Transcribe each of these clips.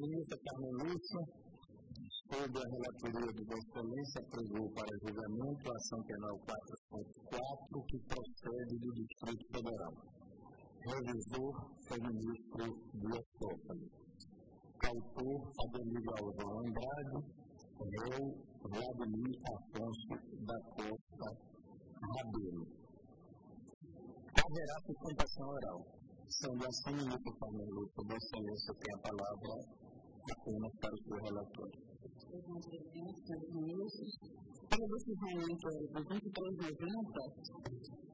Ministra Carmen Lúcia, sob a relatoria de Vossa Excelência, aprovou para julgamento a ação penal 4.4 que procede do Distrito Federal. Revisor foi o ministro Dias Toffoli. Autor, Ademir Galvão Andrade, réu Vladimir Afonso da Costa Rabelo. Haverá sustentação oral sendo assim, Ministro Fernando Lúcio, Vossa Excelência tem a palavra apenas para o seu relatório. Pela decisão de 2390,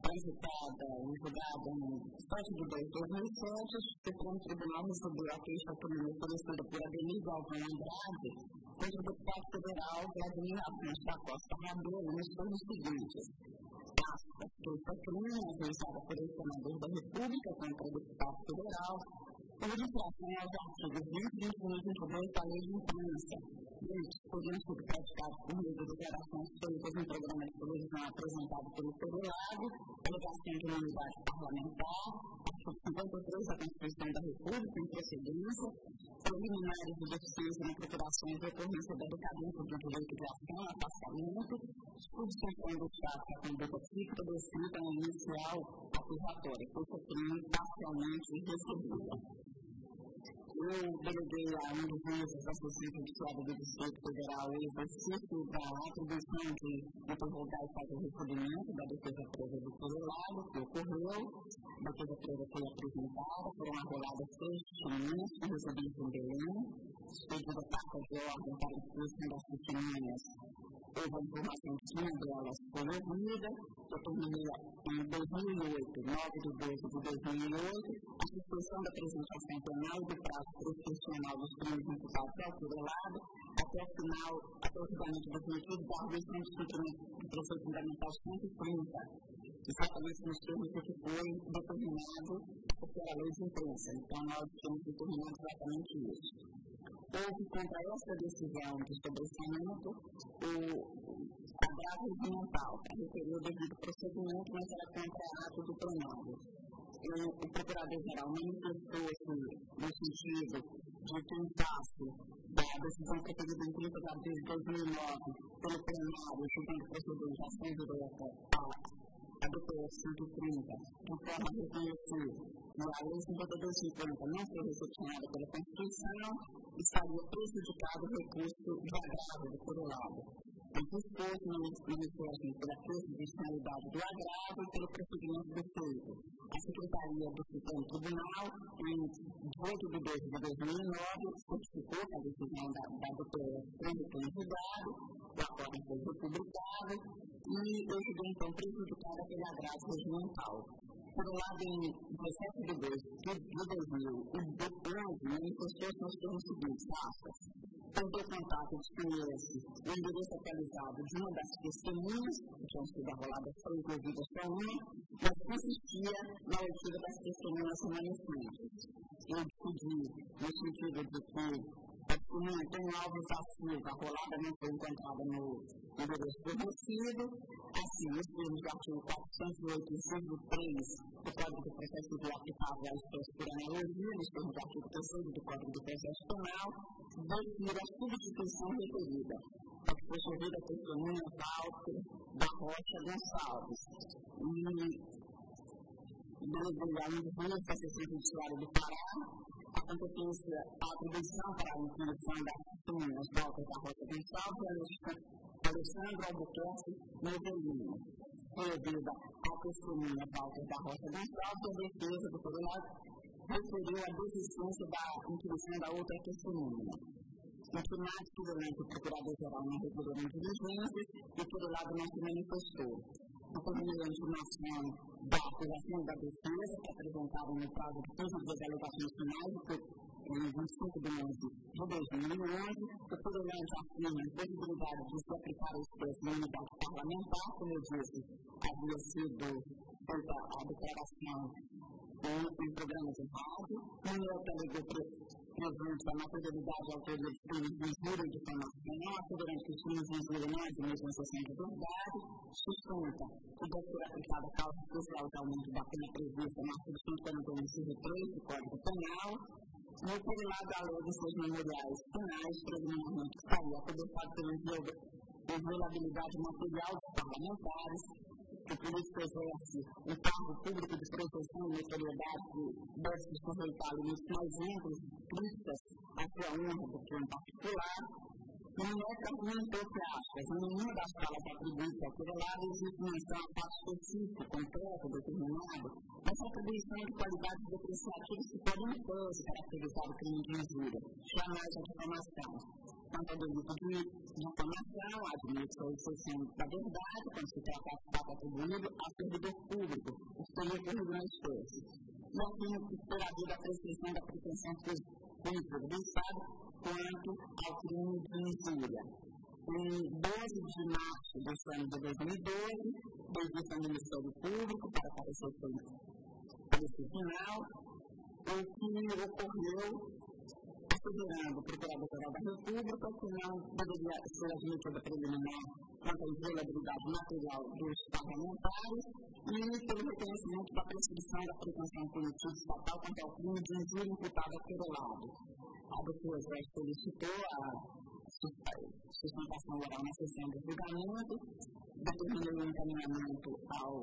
transitada e julgada em 7 de 2 de 2007, o Supremo Tribunal recebeu a queixa autonomia oferecida por Adenir Galvão Andrade contra o deputado federal Vladimir Afonso da Costa Rabelo nos termos seguintes que foi crime realizada por esse senador da República contra o deputado federal, por infração aos artigos 20, 21 e 22 da Lei de Imprensa, que podiam ser praticados por meio de declarações feitas em programa de televisão apresentado pelo federado, delegação de imunidade parlamentar, artigo 53 da Constituição da República, em procedência, preliminares de deficiência na procuração e decorrência da decadência do direito de ação, afastamento, substituição do Estado da conduta psíquica descrita no inicial acusatória, foi crime parcialmente recebida eu deleguei a um dos membros da Associação Judiciária do Distrito Federal o exercício da atribuição de interrogar e fazer o recolhimento da defesa presa do Colorado, que ocorreu. A defesa presa foi apresentada, foram arroladas seis testemunhas que residência em Belém, pedida carta de ordem para a expulsão das testemunhas houve a informação que uma delas foi ouvida, eu terminei em 2008, 9 de 12 de 2008, a suspensão da apresentação penal do prazo profissional dos crimes imputados ao querelado, até o final, até o julgamento definitivo da arguição de cumprimento do preceito fundamental 130, exatamente nos termos que foi determinado pela lei de imprensa. Então, nós temos determinado exatamente isso houve contra essa decisão de sobressamento o agravo para referir o devido procedimento, mas era contra ato do plenário. O Procurador-Geral manifestou-se no sentido de que, em face da decisão preferida em 30 de abril de 2009 pelo plenário, julgando proceder de ação direta a DPS 130, de forma a reconhecer que a Lei 5250 não foi recepcionada pela Constituição, estaria prejudicado o recurso de agravo do coroado. É dispôs no Ministério pela constitucionalidade do agravo e pelo procedimento do feito. A Secretaria do Supremo Tribunal, em 18 de 12 de 2009, certificou a decisão da, da DPS foi julgado, o acordo foi republicado e hoje então prejudicada pelo agravo regimental por um lado, em 17 de 2 de 2000, o depois manifestou-se nos termos seguintes, aspas, perdeu contato de conhece o endereço atualizado de uma das testemunhas, que tinham sido arroladas, foi incluída só uma, mas consistia na leitura das testemunhas remanescentes. Eu pedi, no sentido de que não tem alvo passivo, a rolada não foi encontrada no endereço fornecido, assim, os termos do artigo 408, inciso 3 do Código do Processo Civil aplicável à espécie por analogia, nos termos do artigo 3 do Código do Processo Penal, define a substituição requerida. Que foi servida a testemunha Walter da Rocha Gonçalves. E delegou a um dos membros da Associação Judiciária do Pará a competência, a atribuição para a inclusão das testemunhas Walter da Rocha Gonçalves e Alexandre Albuquerque Novelino. Ouvida a testemunha Walter da Rocha Gonçalves e a defesa do Coronel referiu a desistência da inclusão da outra testemunha. No final, durante o Procurador-Geral não recolheram diligências e, por lado, não se manifestou. Determinou a intimação da acusação da defesa, que apresentaram no prazo de 15 dias alegações finais, em 25 de 11 de 2011, o Coronel afirma a possibilidade de se aplicar a espécie na unidade parlamentar, como eu disse, havia sido feita a declaração em um programa de rádio, o Nota alegou presente a materialidade e autoria dos crimes de e difamação, assegurando que os crimes de injúria não admitem sessão de verdade, sustenta que deve ser aplicada a causa especial de aumento da pena prevista no artigo 141, inciso 3 do Código Penal, e o lado da lei dos seus memoriais finais, preliminarmente estaria cobertado pela inviolabilidade material dos parlamentares, que o político exerce um cargo público de proteção e notoriedade que deve se sujeitar a mais amplos críticas à sua honra do que um particular, não é fragmentou entre aspas, nenhuma das falas atribuídas àquele lado existe menção a fato específico, concreto, determinado, mas a atribuição de qualidades depreciativas que podem, em tese, caracterizar o crime de injúria, jamais a difamação. Ao delito de difamação, admite a exceção da verdade, quando se trata de fato atribuído a servidor público, o que teria ocorrido na espécie. E assim, por haver a prescrição da pretensão pública do Estado, quanto ao crime de injúria. Em 12 de março deste ano de 2012, revista ao Ministério Público para aparecer esse final, o que ocorreu considerando o Procurador-Geral da República que não deveria ser admitida preliminar quanto à inviolabilidade material dos parlamentares e pelo reconhecimento da prescrição da pretensão punitiva estatal quanto ao crime de injúria imputada pelo lado a defesa solicitou a sustentação oral na sessão do julgamento, determinou o encaminhamento ao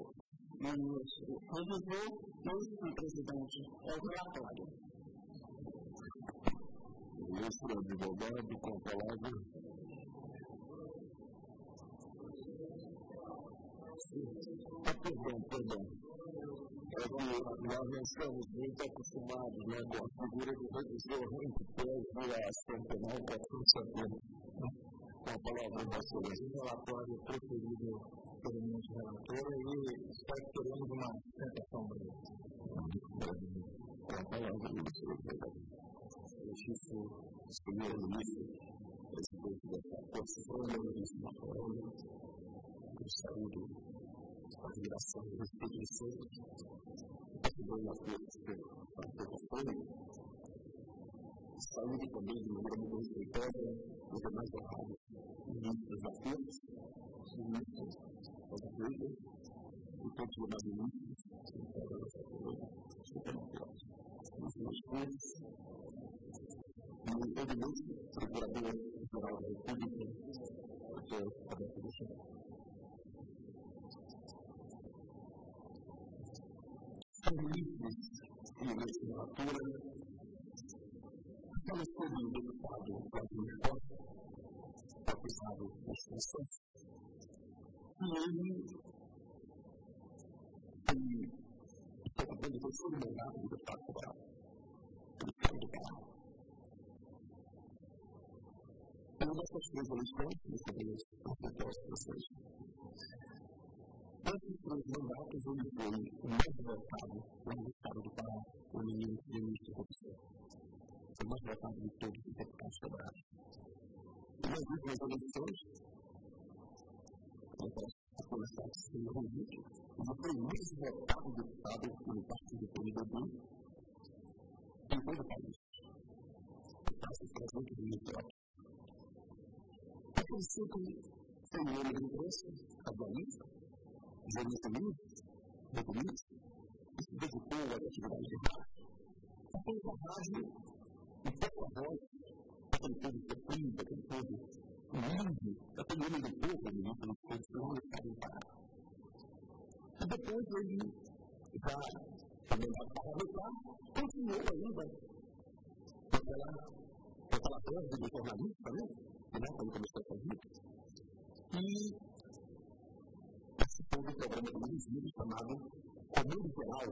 ministro revisor, mas o presidente é o relatório. Ministro advogado, com a palavra. Ah, perdão, perdão é que nós não estamos muito acostumados né, com a figura do revisor entre pés e a centenal com a Com a palavra da o relatório preferido pelo ministro relator e que teremos uma sustentação breve. Com a palavra do ministro Justiça, senhor ministro, presidente da Constituição, ministro da Fórmula, do Saúde, a admiração do Espírito Santo, ajudou na preocupação, saúde também de maneira muito respeitosa, os demais honrados ministros da FES, ministros da Igreja, e todos os demais ministros, integram nossa igreja, supernaturais. Os meus filhos, e evidente, Procurador-Geral da República, doutor Roberto Alexandre. livres em legislatura, estamos sob o deputado Vladimir Costa, acusado de extensão, e ele está ocupando o terceiro mandato do deputado federal. Ele cai do carro. Uma dessas três eleições, que nós podemos apresentar para vocês, Desses três mandatos, ele foi o mais votado no estado do Pará, o menino do ministro da Educação. Foi o mais votado de todos os deputados federais. E nas últimas eleições, a começar a ser reunido, ele foi o mais votado deputado pelo partido PMDB em todo o país. Passa para muito de votos. A princípio, foi o nome da imprensa, a Boalista, jornalista livre, documento, que se dedicou às atividades de rádio, fez a rádio um pouco a voz daquele povo profundo, daquele povo humilde, daquele homem do povo, no início dos condições do Estado do Pará. E depois ele, já também na parlamentar, continuou ainda com aquela voz do jornalista, né? Que quando começou a fazer. E participou do programa televisivo chamado Comando Geral,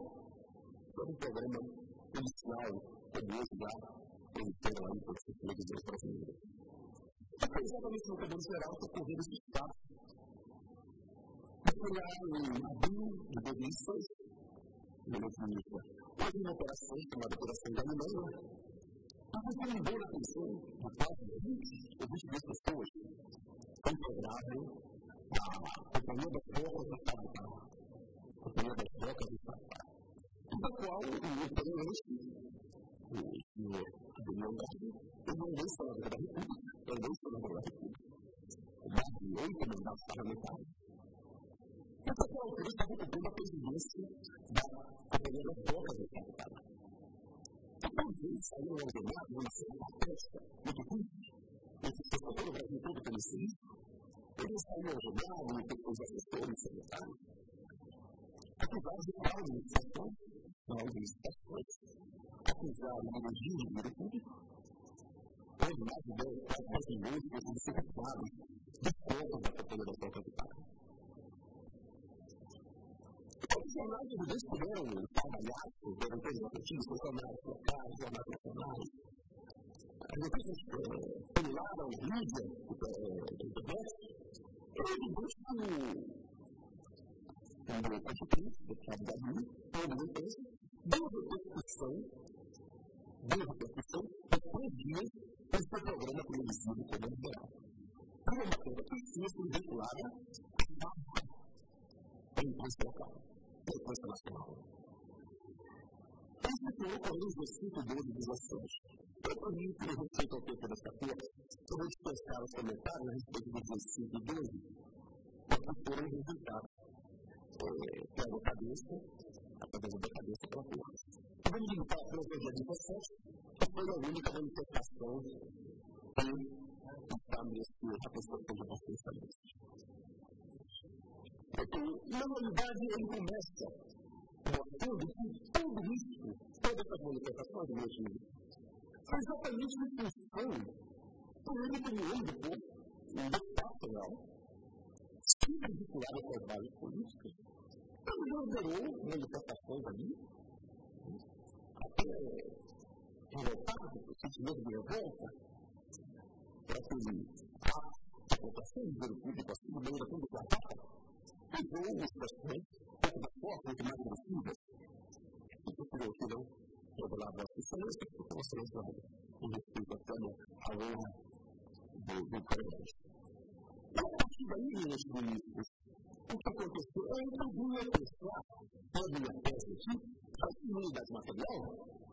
era um programa policial, famoso já, emitido aí por televisões brasileiras. E foi exatamente no Comando Geral que ocorreu esse fato. Foi lá em abril de 2006, no ministro, houve uma operação chamada Operação Galileia, que chamou a atenção de quase 20 ou 22 pessoas que integravam a companhia das bocas do Estado. Companhia das bocas do Estado. Da qual o presidente, o senhor Adriano Garcia, não é senador da República, ele é senador da República. Mais de oito mandatos parlamentares. E por qual ele estava cumprindo a presidência da Companhia das Bocas do Estado. Então, saíram ordenados numa certa festa, muito triste, esse professor do Brasil todo conhecia isso. Eles saíram ordenados e depois assessores, secretários, acusados de fraude de licitações, fraude de licitações, acusados de regime de dinheiro mais de 10, quase 10 músicos e secretários de contas da Companhia das Contas de Paga. Os jornais evidentes puderam trabalhar-se, deram coisas afetivas, jornais locais, jornais nacionais. As notícias formularam mídia, internet. É evidente que o constituinte, o deputado Davi, todo mundo pensa, deu repercussão, deu repercussão, por três dias, esse programa televisivo como geral. Uma matéria precisa ser vinculada à imprensa local poupança nacional. Isso que ocorreu no 5 de 12 dos ações. Eu, para mim, que respeito ao tempo dessa feira, eu vou dispensar os comentários a respeito do 5 e 12, porque foram resultados pela cabeça, através da cabeça pela porra. Então, vamos limitar para o dia 17, que foi a única manifestação em estar nesse representação de vocês também. Então, na realidade, ele começa que tudo isso, todas essas manifestações do meu time, foi exatamente em função do ele criou depois um deputado real, sempre vinculado a trabalhos políticos, ele ordenou manifestações ali, até revoltado, o sentimento de revolta, para aquele ato de votação do dinheiro público, assim, no meio da que usou os processos, da muito mais agressivas, e preferiu que não revelava as questões que ficam silenciadas em respeito até a honra do, do presidente. E a partir daí, meus ministros, o que aconteceu? Eu entendi a pensar, toda a minha tese aqui, a unidade material,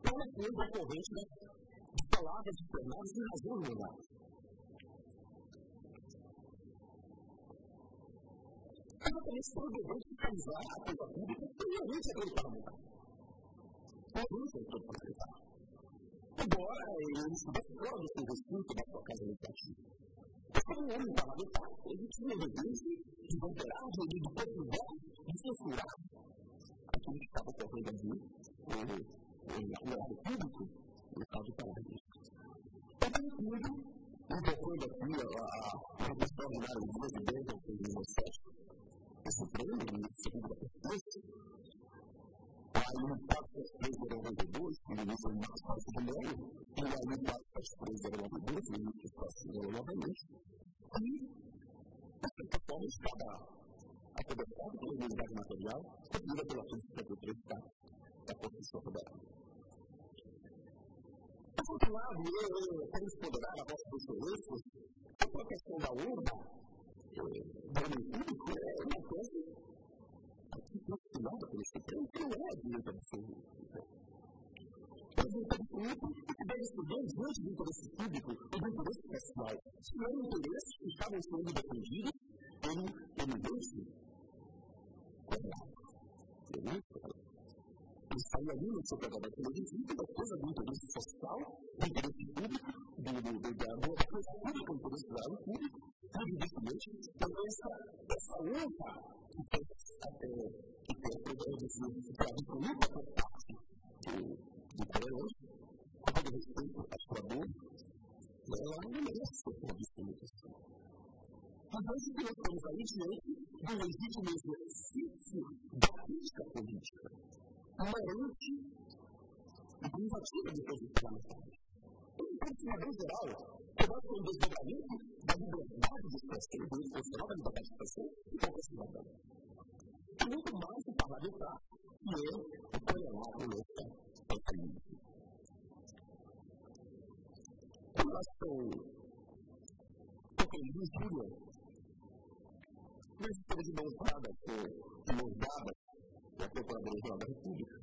para ser decorrente de palavras de e razões melhores. Exatamente por dever de fiscalizar a coisa pública primeiramente aquele parlamentar. Primeiramente aquele parlamentar. Embora ele estivesse fora do seu recinto da sua casa legislativa. Como homem parlamentar, ele tinha o dever de ponderar, de, de possibilitar, de censurar aquilo que estava ocorrendo ali no horário público, no caso do parlamento. Então, tudo, invocando aqui a, a, a redução ordinária de presidente ao 2017, esse prêmio, no segundo concurso, aí no 473 no início do nosso passo de meio, e aí no 473 no início do de meio novamente. E, de certa forma, estava acobertado pela unidade material, seguida pela 153 da, da Constituição. Por outro lado, eu quero exponerar a vossa excelência a proteção da urna do homem público é uma coisa profissional pelo Supremo que não é a direita absoluta. O interesse público deve ver diante do interesse público e do interesse pessoal. Se não interesses que estavam sendo defendidos pelo eminente quadrado. Ele saiu ali no seu programa televisivo da coisa do interesse social, do interesse público, do, do, do, da, da coisa pública, do interesse público, evidentemente, então essa, essa honra que tem, até, que tem a para absoluta por parte do, coronel, com todo respeito à sua dor, ela não merece ser absoluta. Então, se nós estamos aí diante do legítimo exercício da crítica política, inerente e privativa de os parlamentares. Então, de maneira geral, nós temos desdobramento da liberdade de expressão, do expressão, da liberdade de expressão e qualquer cidadão. E muito mais o parlamentar, que é o coordenado nessa relação ao período de Júlia, nós estamos de mãos dadas, de mãos dadas com a Procuradoria-Geral da República,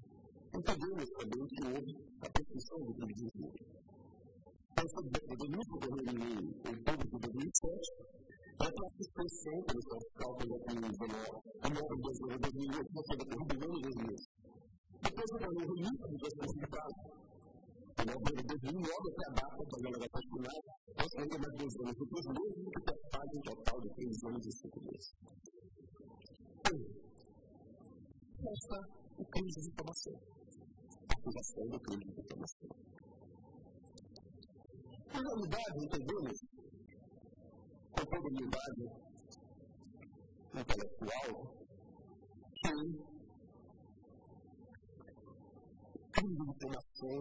entendemos também que houve a prescrição do crime de Júlia essa denúncia do outubro de 2007 é para suspensão pelo cálculo da Península a 9 de dezembro de 2008, ou seja, por um ano de 2008. Depois, o início do especificado, Desde logo até a delegação final, temos mais dois anos e dois meses que fazem um total de três anos e cinco meses. Resta o crime de difamação. A acusação do crime de difamação. Na realidade, entendemos, com toda humildade intelectual, que crime de difamação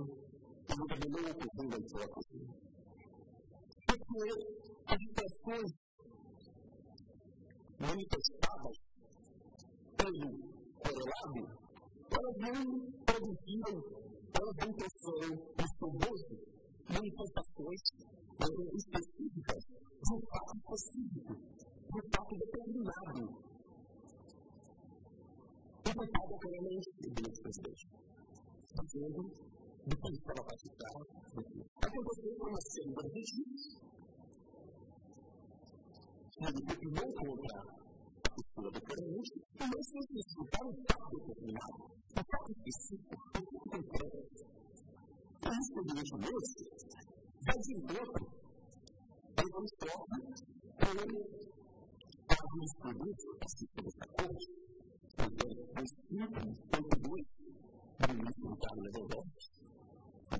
ainda de não ocorreu na hipótese. Porque as expressões manifestadas pelo corelado, elas não elas não trouxeram no seu bolso manifestações específicas de um fato específico, de um fato determinado. O deputado apenas, senhor presidente, dizendo depois estava participar. Aconteceu uma segunda vez. Ele terminou contra a pessoa determinante, e não se especificar um fato determinado, um fato específico, um fato concreto. E isso, evidentemente, vai de encontro ao transporte com alguns produtos que assistem essa corte, então, os 5.2 do ministro Carlos Alberto,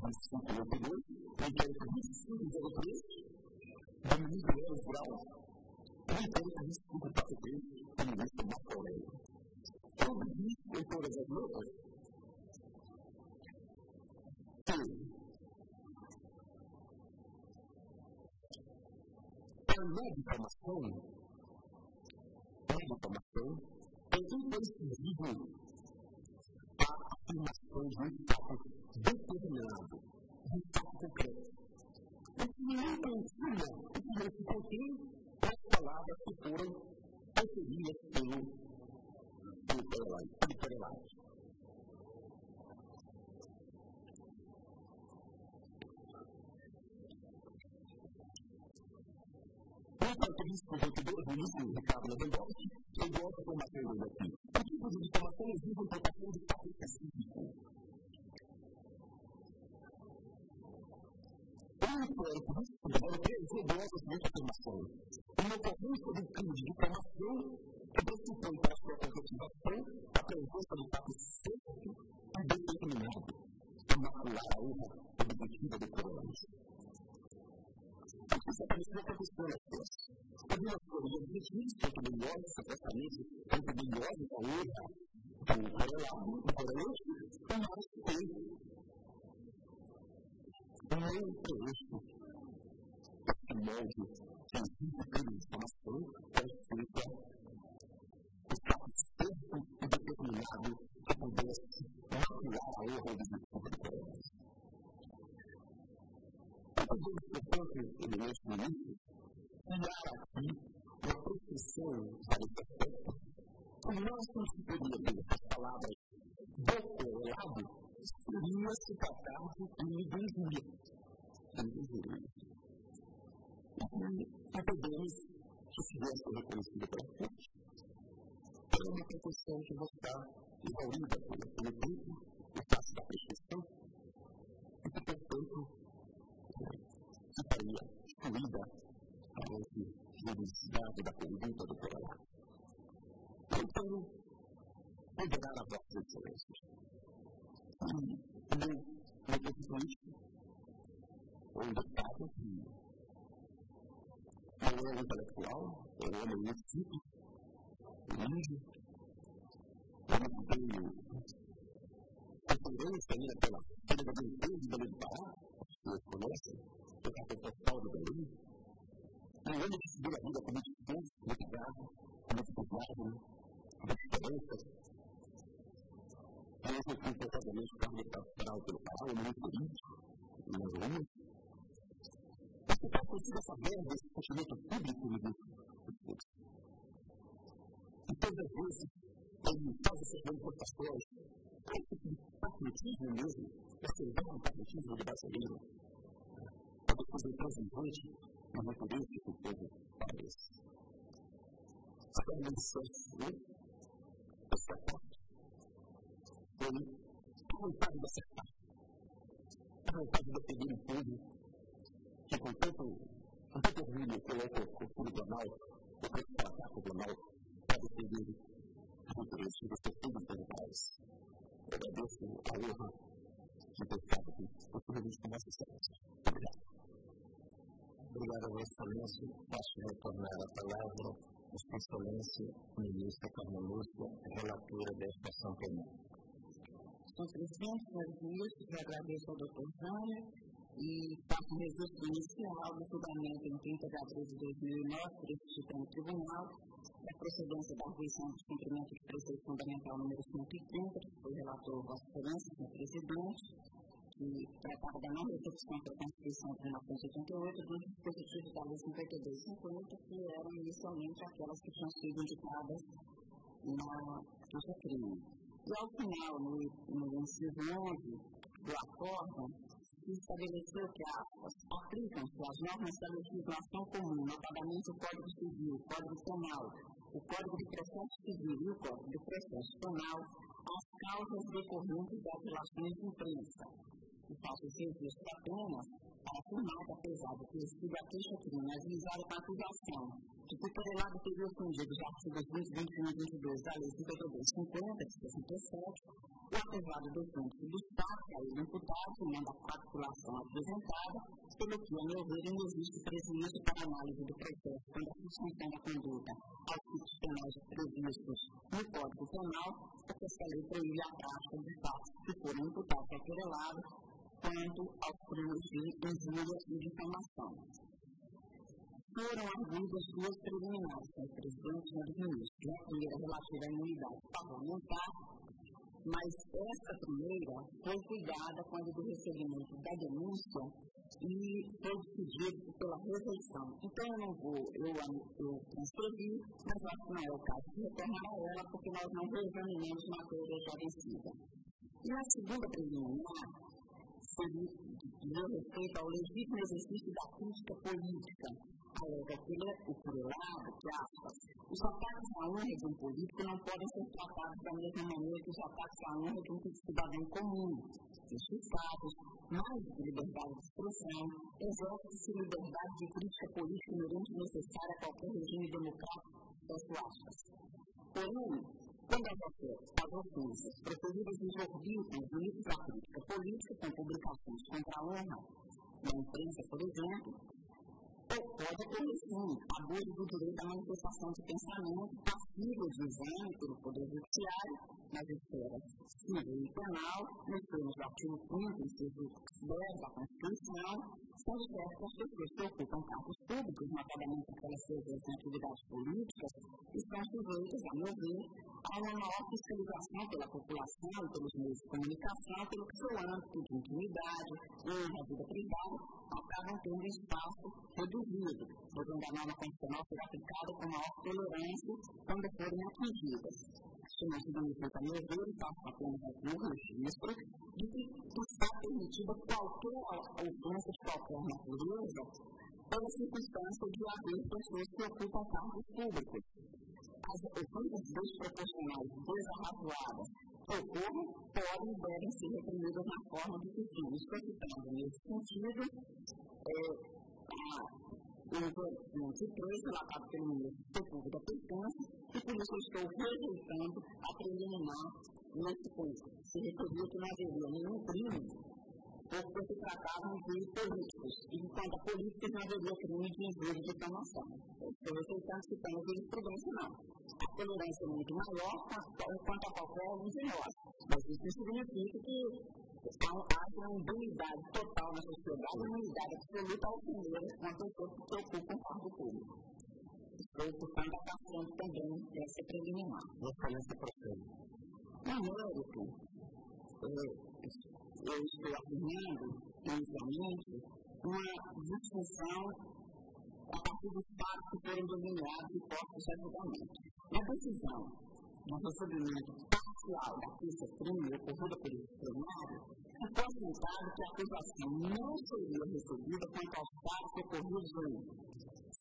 versículo anterior, no inquérito 2503, do ministro Léo Grau, no inquérito 2543, do ministro Marco Aurélio. Tudo isso em todas as notas, que a não difamação, a difamação é imprescindível a afirmação de um fato determinado, de fato concreto. O que não ensina o que não se contém as palavras que foram conferidas pelo, pelo Corelado. Enquanto isso, o doutor ministro Ricardo eu gosto de uma coisa aqui. O tipo de informação exige importação de fato específico. inquérito investigando três idosas de afirmação. Uma ocorrência do crime de difamação que pressupõe para sua concretização a presença de fato certo e determinado para macular a honra objetiva do coroante. Isso é isso que aconteceu nas coisas. Algumas teorias objetivas, tanto bilhosas, supostamente, tanto bilhosas a honra do coroante, mas que não previsto esse molde que existe pela informação é feita o certo e determinado que pudesse macular a do Podemos, portanto, evidente no início, criar aqui uma prescrição para esse aspecto que não substituiria as palavras do correlado seria se tratar de crime de injúria. E podemos que se viesse reconhecida pela corte, é uma proteção que vai estar exaurida pelo tempo, o passo da prescrição, e que, ficaria excluída a juridicidade da conduta do coronel. Então, ponderar as vossas excelências também uma constituinte, um deputado que é um intelectual, é um homem muito simples, humilde, homem que tem preferência ainda pela filha da da Belém Pará, pessoas conhecem, o cartão postal do Belém, um homem que seguiu a vida com muito esforço, muito garra, com muito entusiasmo, com muita esperança, Hoje eu fui propriamente o cargo pastoral pelo Pará, o muito político, nas ruas. Você está consigo saber desse sentimento público no grupo? E todas as vezes ele faz essas manifestações, é de patriotismo mesmo, esse enorme patriotismo de brasileiro, para depois representante e referência que o povo parece. Essa é lição, né? Essa parte foi a vontade de acertar, a vontade de defender o povo que com tanto, com tanto orgulho coloca o filho do mal, o principal ataque do mal, para defender o interesse do seu filho pelo país. Eu agradeço a honra de ter estado aqui, possivelmente com vossa excelência. Obrigado. Obrigado, Vossa Excelência. Posso retornar a palavra à Sua Excelência, Ministra Carmen Lúcia, relatora desta ação penal. Senhor presidente, senhores ministros, eu agradeço ao doutor Zânia e faço um registro inicial do julgamento em 30 de abril de 2009 por este Supremo Tribunal da procedência da arguição do cumprimento de preceito fundamental número 130, que foi relator Vossa Excelência, senhor presidente, que tratava da não repetição da Constituição de 1988 dos dispositivos da Lei 5250, que eram inicialmente aquelas que tinham sido indicadas na ficha. E ao final, no, no inciso 11 do acordo, se estabeleceu que aplicam-se as normas da legislação comum, notadamente o Código Civil, o Código Penal, o Código de Processo Civil e o Código de Processo Penal, às causas decorrentes das relações de imprensa. E faço serviço apenas para afirmar que, apesar de ter sido a queixa-crime ajuizada com acusação que foi querelado teria ofendido os artigos 20, 21 e 22 da Lei 5250 de 67, o apesado do destaca a ele imputado, emenda a calculação apresentada, pelo que, a meu ver, não existe prejuízo para análise do processo quando a suspensão da conduta aos tipos penais previstos no Código Penal, porque essa lei proíbe a prática de fatos que foram imputados a querelado quanto aos crimes de injúria e difamação foram arguidas duas preliminares, senhor presidente e senhores ministros. A primeira relativa à imunidade parlamentar, mas essa primeira foi cuidada quando do recebimento da denúncia e foi decidido pela rejeição. Então eu não vou, eu, eu transcrevi, mas acho que não é o caso de retornar a ela, porque nós não reexaminamos matéria já vencida. E a segunda preliminar diz respeito ao legítimo exercício da crítica política alega que ele é o coroado, que aspas, os ataques à honra de um político não podem ser tratados da mesma maneira que os ataques à honra de um cidadão comum. Nestes casos, mais que liberdade de expressão, exerce-se liberdade de crítica política inerente necessária a qualquer regime democrático, fecho aspas. Porém, quando as as ofensas preferidas nos orbitam os limites da crítica política com publicações contra a honra, na imprensa, por exemplo, pode ocorrer sim abuso do direito à manifestação de pensamento passível de exame pelo Poder Judiciário nas esferas civil e penal, nos termos do artigo 5 inciso 10 da Constituição, são diversas as pessoas que ocupam cargos públicos, notadamente aquelas que exercem atividades políticas, estão sujeitas, a meu ver, a uma maior fiscalização pela população e pelos meios de comunicação, pelo que seu âmbito de intimidade e a vida privada acabam tendo espaço reduzido, devendo a norma constitucional ser aplicada com maior tolerância quando forem atingidas. Isso não significa, meu ver, faço apenas aqui o registro de que está permitida qualquer ofensa de qualquer natureza pela circunstância de haver pessoas que ocupam cargos públicos. As ofensas desproporcionais, desarrazoadas, ocorram, podem e devem ser reprimidas na forma de que sim, especificando nesse sentido, é, a, envolvimento de três relatado pelo ministro da Pertence, e por isso eu estou rejeitando a preliminar nesse ponto. Se referia que não haveria nenhum crime porque se tratavam de políticos, e quanto a políticos não haveria crime de injúria e difamação. Estou rejeitando que tenha jurisprudência, não. A tolerância é muito maior quanto a qualquer um de nós, mas isso significa que há uma impunidade total na sociedade, uma unidade absoluta ao primeiro com a pessoa que se ocupa um cargo público. Estou ocupando a passando também dessa preliminar. Excelência procede. Na mérito, eu estou afirmando, inicialmente, uma discussão a partir dos fatos que foram delineados e postos julgamento. Na decisão do recebimento parcial da ficha crime ocorrida pelo plenário, ficou assentado que a acusação não seria recebida quanto aos fatos ocorridos em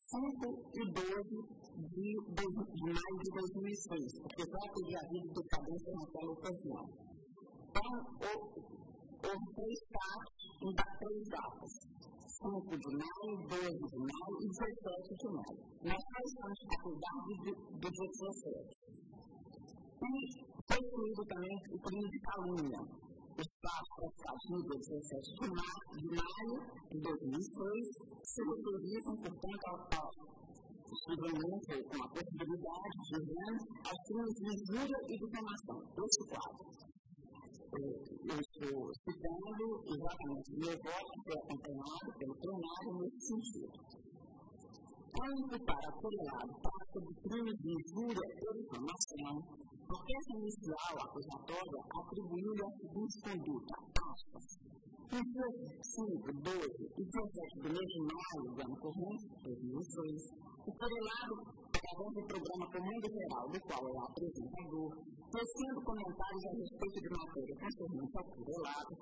5 e 12 de, de, de maio de 2006, porque já teria havido decadência naquela ocasião. Então, houve três fatos em três datas. 5 de maio, 12 de maio e 17 de maio. Nós só estamos a cuidar do, dia 17. E foi incluído também o crime de calúnia. Os fatos praticados no dia 17 de maio, de maio de 2006 se referissem, portanto, ao, ao possivelmente com a possibilidade de aos crimes de injúria e difamação. Esse quadro. Eu estou citando exatamente meu voto foi acompanhado pelo plenário nesse sentido. Ao imputar a querelado prática de crimes de injúria e difamação, a peça inicial acusatória atribuiu-lhe a seguinte conduta, aspas, no dia 5, 12 e 17 do mês de maio do ano corrente, 2006, o querelado, através do programa Comando Geral, do qual é apresentador, tecendo comentários a respeito de matéria concernente ao querelado,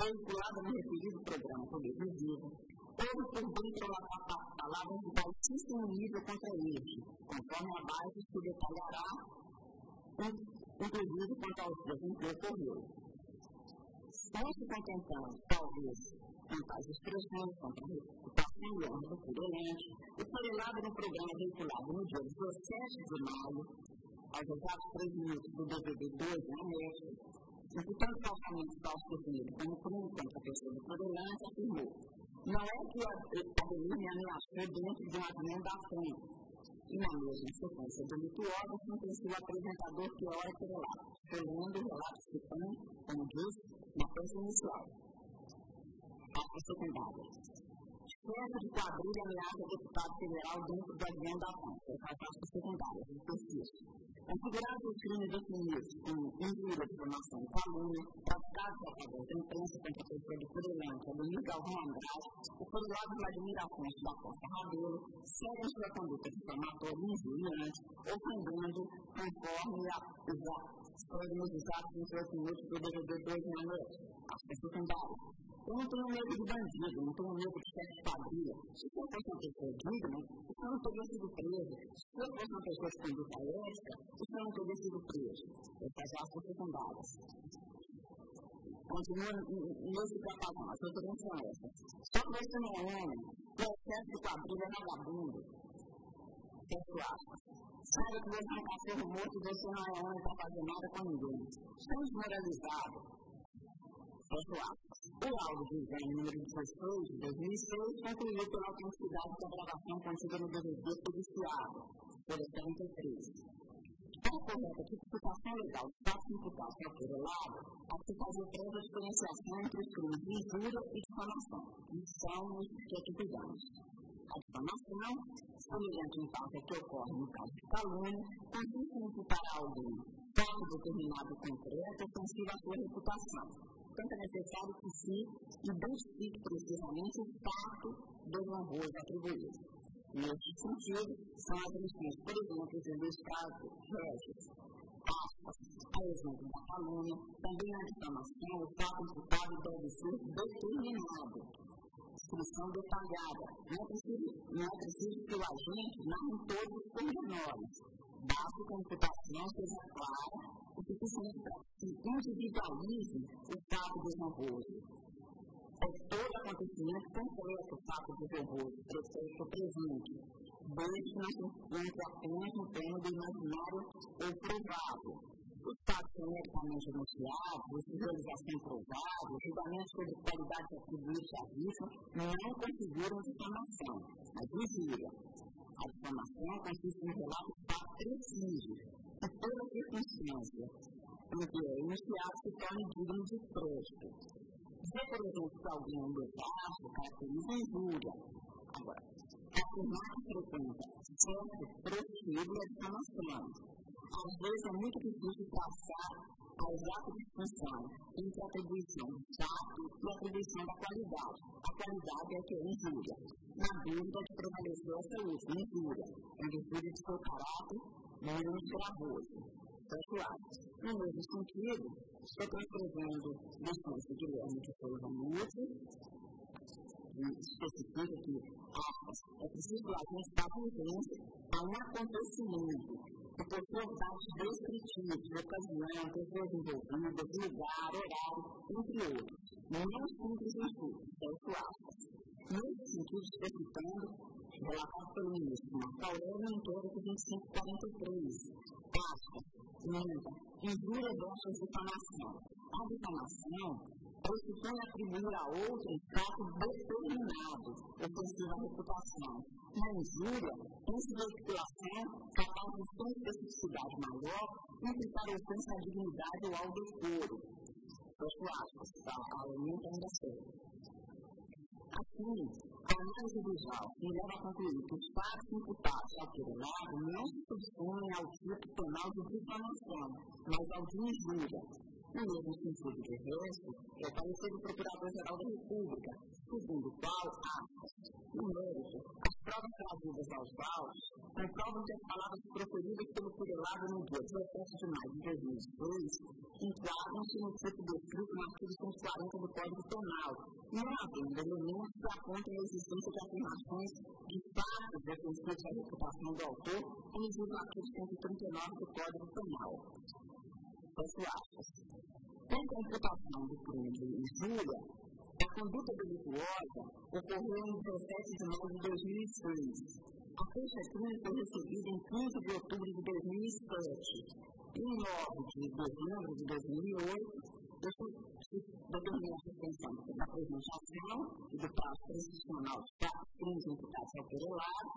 vinculada no referido programa televisivo, houve por dentro palavras de baixíssimo nível contra ele, conforme a base que detalhará, inclusive quanto aos em que ocorreu. Não se contentando, talvez, com tais expressões contra a milhões do Furulente e foi elevado no programa veiculado no dia 17 de maio, aos exatos 3 minutos do DVD 2 na NET, imputando falsamente falso definido como crime contra a pessoa do Furulente, afirmou não é que a, a me ameaçou dentro de uma recomendação e na mesma sequência delituosa sentenciou o apresentador que ora querelado, escolhendo o relato citando, como disse, na peça inicial. Pasta secundária chefe de quadrilha ameaça deputado federal dentro da agenda da França, catástrofe secundária, do pesquisa. Configurados os crimes definidos como injúria, difamação calúnia, praticados através da imprensa contra a pessoa de Curelândia, do Galvão Andrade, o Federado Vladimir Afonso da Costa Rabelo, segue sua conduta difamatória e injuriante, ofendendo conforme a, os nos usados nos 8 minutos do DVD 2 na noite, aspas secundárias eu não tenho medo de bandido, não tenho medo de chefe de. Se eu fosse uma pessoa digna, eu não teria sido preso. Se eu fosse uma pessoa de conduta ética, eu não teria sido preso. Essas aspas secundárias. Continua nesse diapasão, as referências são essas. Só que você não é homem, o excesso de quadrilha é vagabundo. Fecho aspas. Sabe que você é um cachorro morto você não é homem para fazer nada com ninguém. Estão desmoralizados. Aspas. O áudio do exame número 16 de 2006 concluiu pela autenticidade da gravação contida no DVD policiado, folha 43. Para a correta tipificação legal dos fatos imputados ao querelado, há que fazer prévia diferenciação entre os crimes de injúria e difamação, que são os que aqui. A difamação, semelhante em causa que ocorre no caso de calúnia, consiste em imputar a alguém fato determinado concreto ofensivo à sua reputação, portanto, é necessário que se identifique precisamente o fato desonroso atribuído. Neste sentido, são as lições, por exemplo, de Luiz Caso Regis, aspas, a exemplo da calúnia, também a difamação, o fato imputado deve ser determinado, descrição detalhada. Não é preciso, não é preciso que o agente narre todos os pormenores, a imputação seja clara o suficiente para que individualize o fato desonroso. É todo acontecimento concreto, o fato desonroso, preceito presente, desde que não se apenas no plano do imaginário ou provável. Os fatos genericamente denunciados, de realização provada, julgamentos sobre qualidades atribuídas à vítima, não configuram difamação, mas injúria. A difamação consiste em relato preciso, de toda circunstância, em que é iniciado se torne digno de crédito. Dizer, por exemplo, que alguém é um desastre caracteriza injúria. Agora, afirmar que frequenta certo prostíbulo é difamação. Às vezes é muito difícil traçar a exata distinção entre atribuição do fato e a atribuição da qualidade. A qualidade é que é injúria. Na dúvida de prevalecer essa última, injúria, em virtude de seu caráter menos gravoso. Aspas. No mesmo sentido, estou transcrevendo lições de Guilherme de Souza Nunes, especifica que, aspas, é preciso que a gente dá vivência a um acontecimento que possua dados descritivos, ocasião, pessoas envolvidas, lugar, horário, entre outros não simples em si, fecho aspas. Nesse sentido, estou citando, relatado pelo ministro Marco Aurélio em torno de 2543, aspas, lenta, injúria versus difamação. A difamação pressupõe atribuir a outro um fato determinado, ofensivo à reputação. Na injúria, pensa de articulação capaz de especificidade maior ofensa à dignidade ou ao decoro. Fecho aspas, tá? a aumenta ainda cedo. Assim, a análise visual me leva a concluir que os fatos imputados ao querelado não se subsumem ao tipo penal de difamação, mas ao de injúria, no mesmo sentido de resto, é o parecer do Procurador-Geral da República, segundo o qual, aspas, no mérito, as provas trazidas aos autos comprovam que as palavras proferidas pelo querelado no dia 17 de maio de 2002 enquadram-se no tipo descrito no artigo 140 do Código Penal, não havendo elementos que apontem a existência de afirmações de fatos defensivos à reputação do autor, como diz o artigo 139 do Código Penal. Quanto à imputação do crime de injúria, a conduta delituosa ocorreu em 17 de maio de 2006. A queixa-crime foi recebida em 15 de outubro de 2007. Em 9 de dezembro de 2008, isso determina a suspensão da apresentação e do prazo prescricional para crimes imputados ao querelado,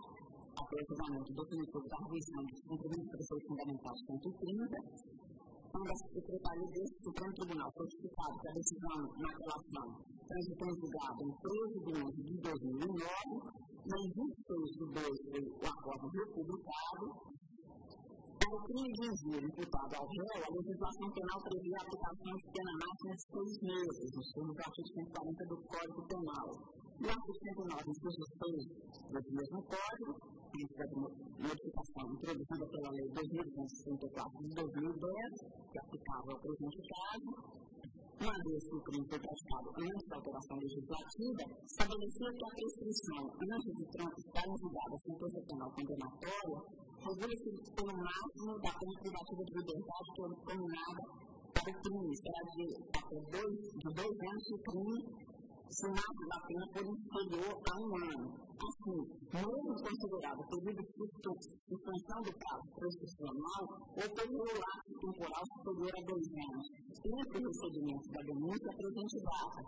até o julgamento definitivo da revisão dos cumprimentos dos seus fundamentais 130, quando a Secretaria desse Supremo Tribunal certificado que a decisão na relação transitou em julgado em 13 de março de 2009, em 26 de 2 foi o acordo republicado, para o crime de injúria imputado ao réu, a legislação penal previa a aplicação de pena máxima de seis meses, nos termos do artigo 140 do Código Penal. E o artigo 109, inciso 6 desse mesmo Código, antes da modificação introduzida pela Lei 2.234 de 2010, que aplicava ao presente caso, uma vez que o crime foi praticado antes da alteração legislativa, estabelecia que a prescrição antes de transitar em julgada a sentença penal condenatória regula-se pelo máximo da pena privativa de liberdade que é determinada para o crime, será de até dois, de dois anos de crime se o máximo da pena for inferior a um ano. Assim, mesmo considerado período de suspensão do prazo prescricional, ocorreu o lapso temporal superior a dois anos, entre o recebimento da denúncia a presente data,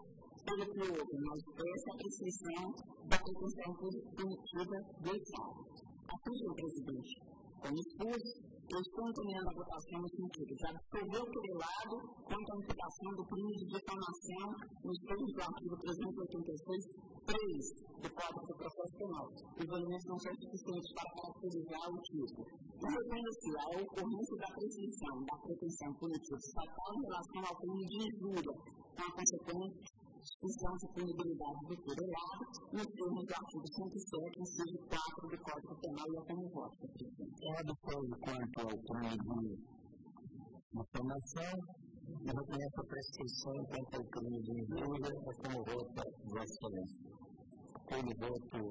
pelo que houve na espécie a prescrição da pretensão punitiva do Estado. Assim, senhor presidente, como expus, eu estou encaminhando a votação no sentido de absorver o querelado quanto à imputação do crime de difamação nos termos do artigo 386, 3 do Código do Processo Penal. Os elementos não são suficientes para caracterizar o tipo. E retendo-se a ocorrência da prescrição da pretensão punitiva estatal em relação ao crime de injúria, com a consequente extinção de punibilidade do querelado nos termos do artigo 107, inciso 4 do Código Penal e a como voto. É depois quanto ao crime de difamação, eu reconheço a prescrição quanto ao crime de injúria, como voto, Vossa Excelência. Como voto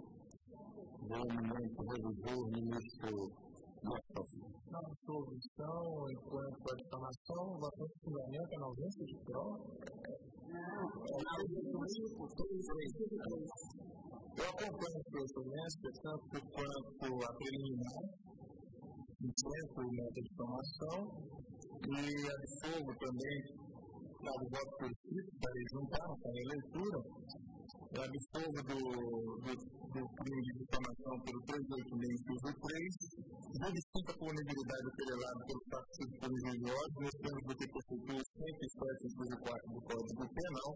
do eminente revisor, ministro na absolvição, enquanto a o voto se fundamenta na ausência de prova? Eu acompanho a sua excelência, tanto quanto a preliminar, enquanto o método de difamação, e absolvo também, caso voto por escrito, para juntar na leitura, eu absolvo do, do, do crime de difamação pelo 386, inciso 3, já distinta a punibilidade do querelado pelos fatos religiosos, nos termos do que constitui o 107, inciso 4 do Código Penal,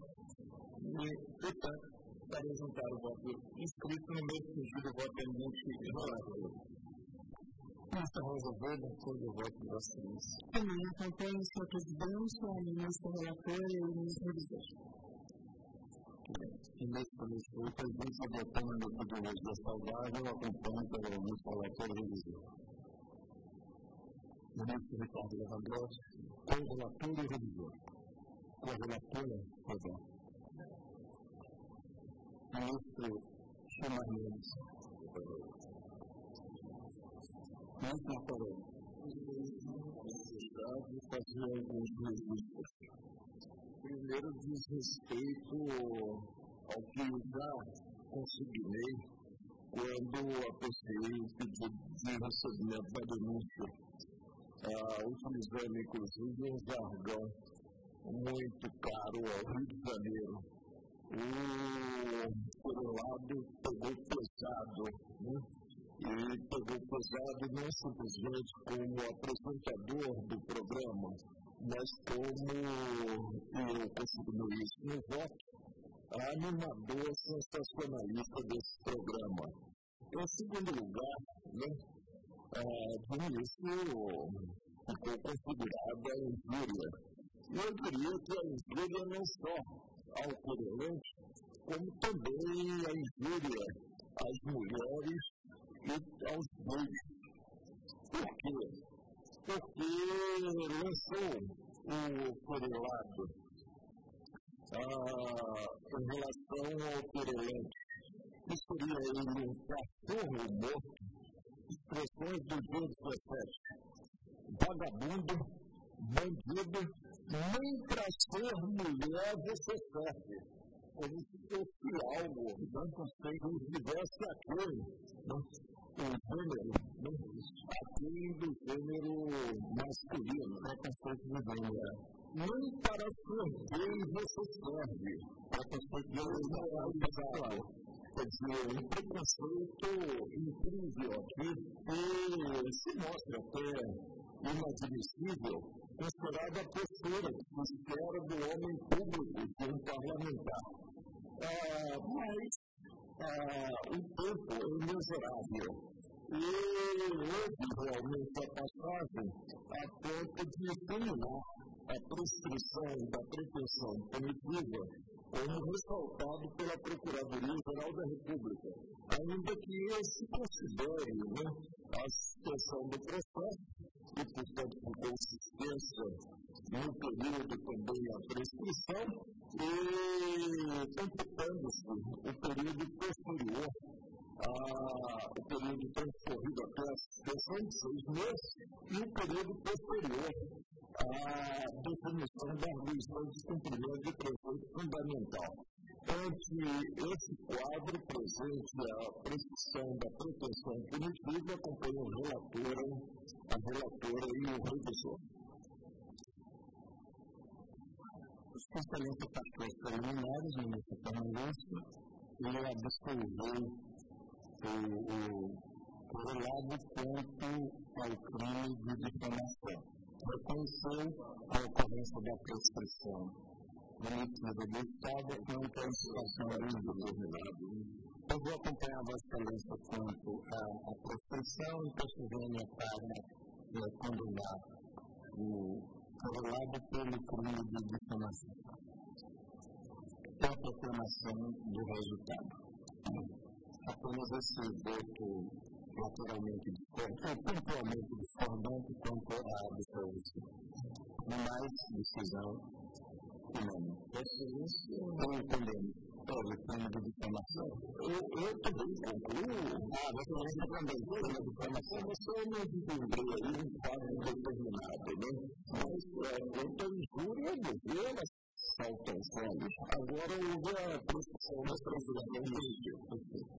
e, portanto, para juntar o voto inscrito no mesmo sentido, o voto é enrolado. Nossa Rosa Verde, todo o voto de vocês. Também acompanho o senhor presidente, a ministra relatora e o ministro revisor e nesse começo o presidente adotando a metodologia saudável acompanha pelo ministro relator revisor. Ministro Ricardo Lewandowski, correlator e revisor. Correlatora, perdão. Ministro Chumar Mendes. Ministro Napoleão. Fazia alguns registros primeiro diz respeito ao que eu já consignei quando apreciei o pedido de recebimento da denúncia, ah, utilizando inclusive um jargão muito caro ao Rio de Janeiro. O, por um lado, pegou pesado, né? e pegou pesado não simplesmente como apresentador do programa, mas como, eu consigo isso no voto, animador sensacionalista desse programa. Em segundo lugar, né, é, de início ficou configurada a injúria. Eu diria que a injúria não só ao querelante, como também a injúria às mulheres e aos gays. Por quê? Porque lançou o querelado ah, em relação ao querelante. Isso seria ele um cachorro morto, expressões do dia 17. Vagabundo, bandido, nem para ser mulher você serve. Como se fosse algo, não consigo tivesse aquele, não, o gênero, não, aquele do gênero masculino, não conceito de gênero nem para sorver você serve, para conseguir o Quer dizer, um preconceito incrível aqui e se mostra até inadmissível, considerada a postura que espera do homem público, de um parlamentar. Ah, mas ah, o tempo é miserável. E houve realmente a passagem a ponto de terminar a prescrição da pretensão punitiva como ressaltado pela Procuradoria-Geral da República, ainda que se considere né, a suspensão do processo e, portanto, ficou no período também a prescrição e computando-se o período posterior o período transcorrido até a suspensão de seis meses e o período posterior à definição da arguição de cumprimento de preceito fundamental. Ante esse quadro presente a prescrição da proteção punitiva, acompanha o relator, a relatora e o revisor. Os conselheiros fatores preliminares, ministro Fernandes, ele absolveu o, correlado quanto ao crime de difamação. Reconheceu a ocorrência da prescrição punitiva do Estado quanto à situação indeterminada. Eu vou acompanhar a excelência quanto à, prescrição e posteriormente para é, condenar o correlado pelo crime de difamação. Com a proclamação do resultado apenas esse voto naturalmente discordante, pontualmente discordante quanto à absolvição. Mais decisão unânime. Excelência ou entendemos? laboratório de difamação, eu, também concluo, ah, você não está trabalhando na difamação, você não entendeu aí um fato determinado, né? Mas é, eu estou em à de ver as sérios. Agora eu vou a profissão das transgressão do